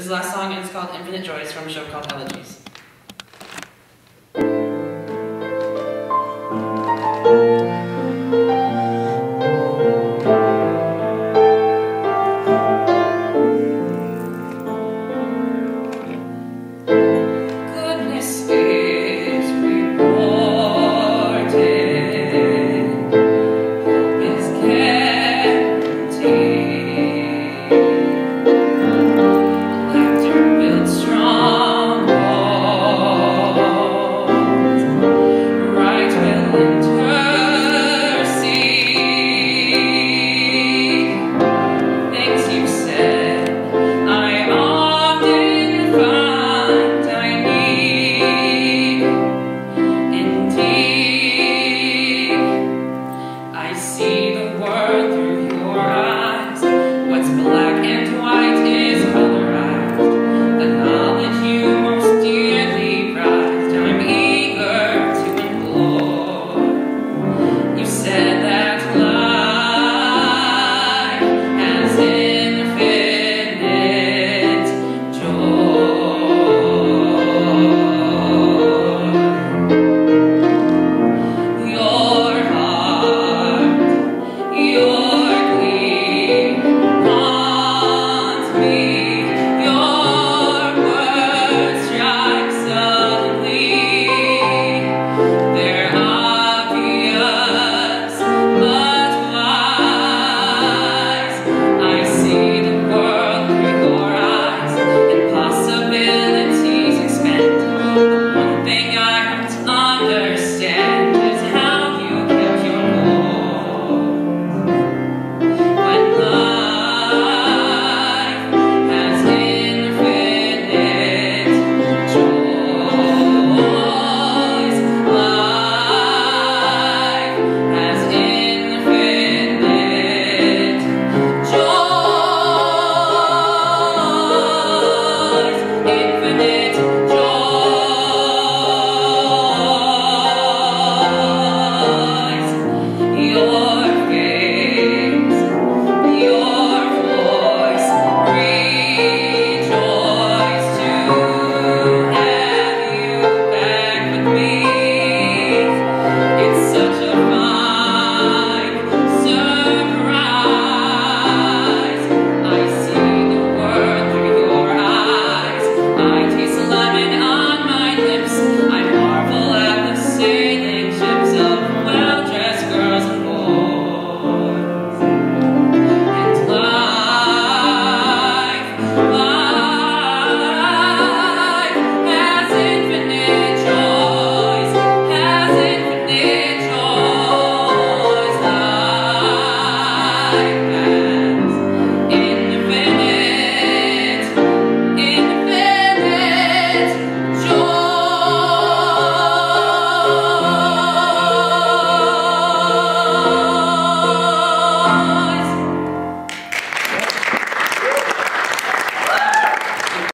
His last song is called Infinite Joys from a show called Elegies.